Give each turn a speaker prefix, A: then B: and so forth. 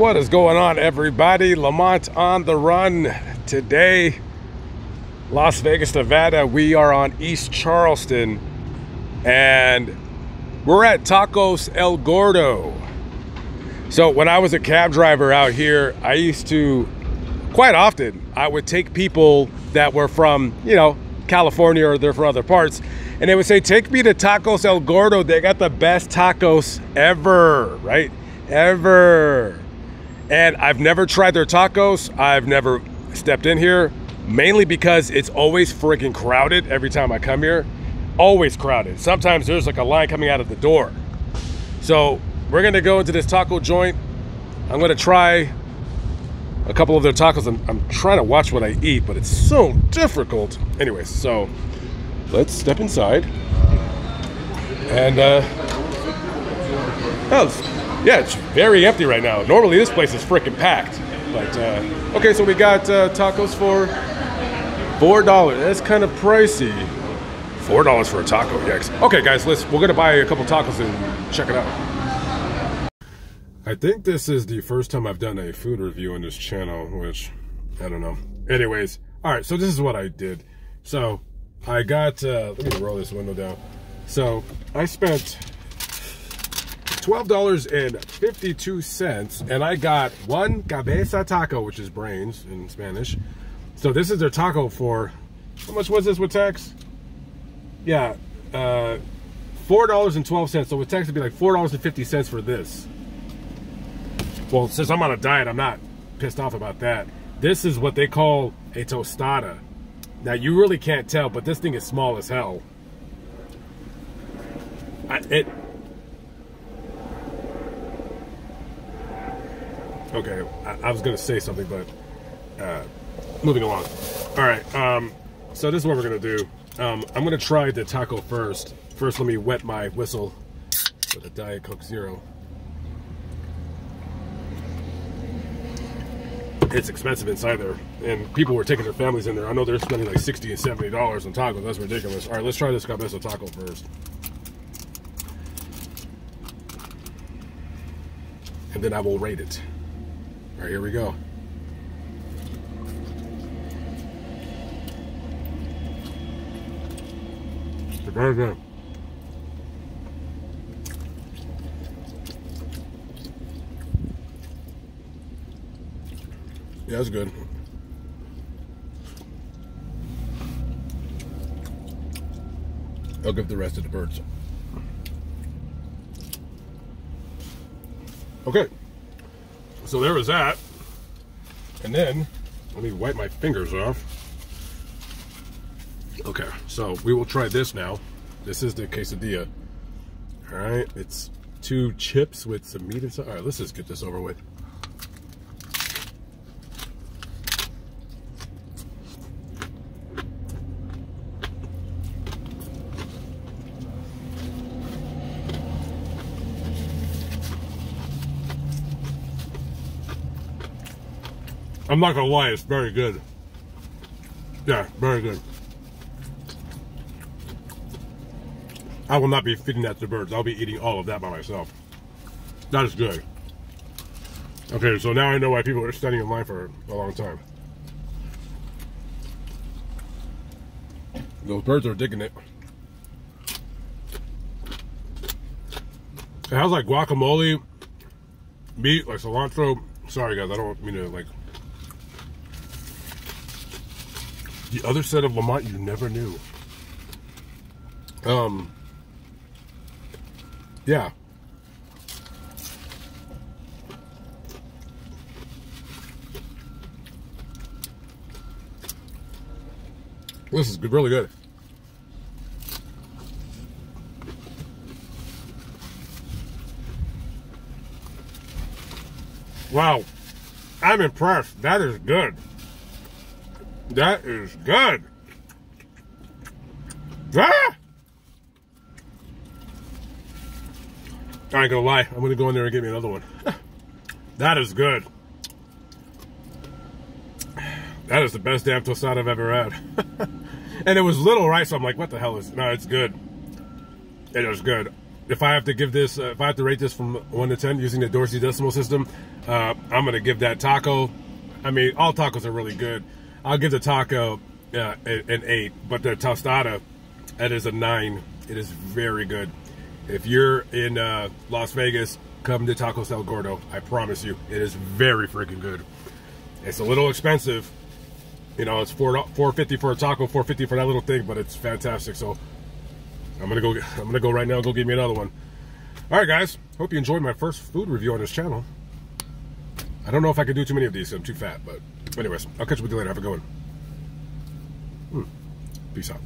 A: What is going on, everybody? Lamont on the run today. Las Vegas, Nevada. We are on East Charleston and we're at Tacos El Gordo. So, when I was a cab driver out here, I used to quite often I would take people that were from, you know, California or they're from other parts, and they would say, Take me to Tacos El Gordo. They got the best tacos ever, right? Ever. And I've never tried their tacos. I've never stepped in here, mainly because it's always freaking crowded every time I come here. Always crowded. Sometimes there's like a line coming out of the door. So we're gonna go into this taco joint. I'm gonna try a couple of their tacos. I'm, I'm trying to watch what I eat, but it's so difficult. Anyways, so let's step inside. And uh, oh, yeah, it's very empty right now. Normally this place is freaking packed. But uh, okay, so we got uh, tacos for four dollars. That's kind of pricey. Four dollars for a taco, yikes. Okay, guys, let's we're gonna buy a couple tacos and check it out. I think this is the first time I've done a food review on this channel, which I don't know. Anyways, all right, so this is what I did. So I got, uh, let me roll this window down. So I spent $12.52 and I got one cabeza taco, which is brains in Spanish. So this is their taco for, how much was this with tax? Yeah, uh, $4.12. So with tax it'd be like $4.50 for this. Well, since I'm on a diet, I'm not pissed off about that. This is what they call a tostada. Now you really can't tell, but this thing is small as hell. I, it Okay, I, I was gonna say something, but uh, moving along. All right, um, so this is what we're gonna do. Um, I'm gonna try the taco first. First, let me wet my whistle with a Diet Coke Zero. It's expensive inside there, and people were taking their families in there. I know they're spending like 60 and 70 dollars on tacos. That's ridiculous. All right, let's try this cabeza taco first. And then I will rate it. All right, here we go. Very good. Yeah, that's good. I'll give the rest of the birds. Okay. So there was that. And then, let me wipe my fingers off. Okay, so we will try this now. This is the quesadilla. All right, it's two chips with some meat inside. All right, let's just get this over with. I'm not gonna lie, it's very good. Yeah, very good. I will not be feeding that to birds. I'll be eating all of that by myself. That is good. Okay, so now I know why people are standing in line for a long time. Those birds are digging it. It has like guacamole, meat, like cilantro. Sorry guys, I don't mean to like The other side of Lamont you never knew. Um, yeah. This is good, really good. Wow. I'm impressed. That is good. That is good. Ah! I ain't gonna lie. I'm gonna go in there and get me another one. that is good. That is the best damn tostada I've ever had. and it was little, right? So I'm like, what the hell is... No, it's good. It is good. if I have to give this, uh, if I have to rate this from one to ten using the Dorsey Decimal System, uh, I'm gonna give that taco. I mean, all tacos are really good. I'll give the taco uh, an eight, but the tostada, that is a nine. It is very good. If you're in uh, Las Vegas, come to Tacos El Gordo. I promise you, it is very freaking good. It's a little expensive. You know, it's four four fifty for a taco, four fifty for that little thing, but it's fantastic. So I'm gonna go. I'm gonna go right now. Go get me another one. All right, guys. Hope you enjoyed my first food review on this channel. I don't know if I can do too many of these. I'm too fat, but anyways, I'll catch you with you later. Have a good one. Mm. Peace out.